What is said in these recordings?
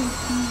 Mm-hmm.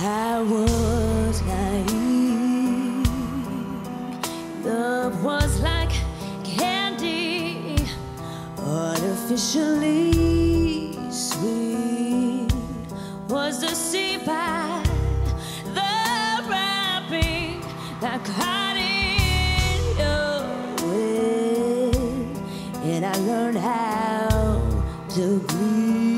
I was naive. Love was like candy, artificially sweet. Was a by the wrapping that caught your way, and I learned how to breathe.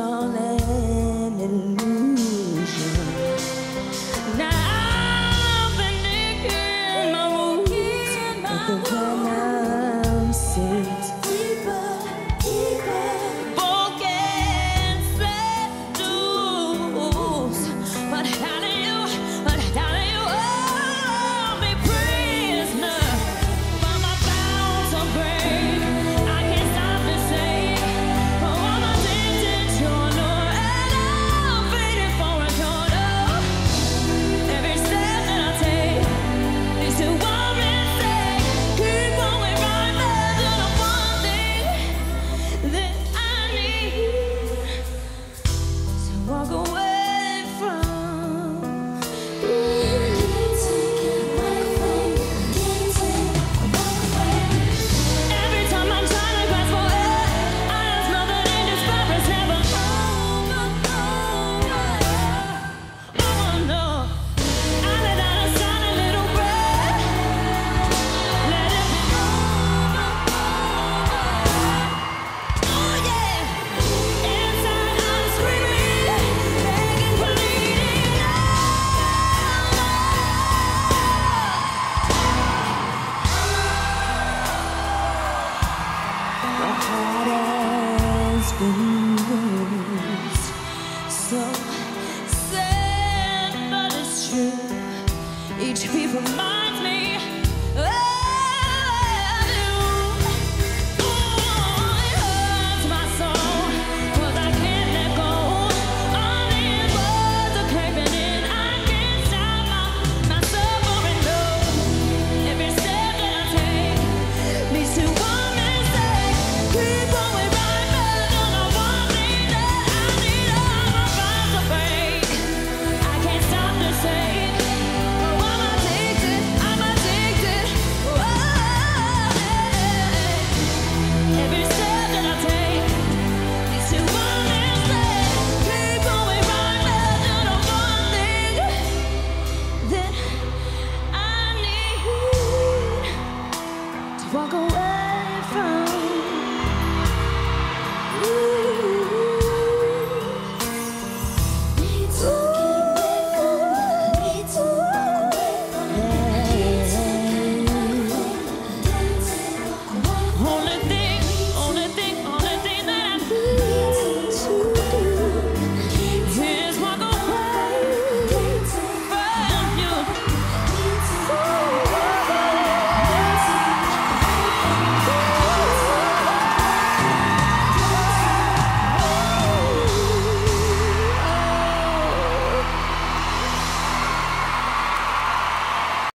Hallelujah. each beat reminds me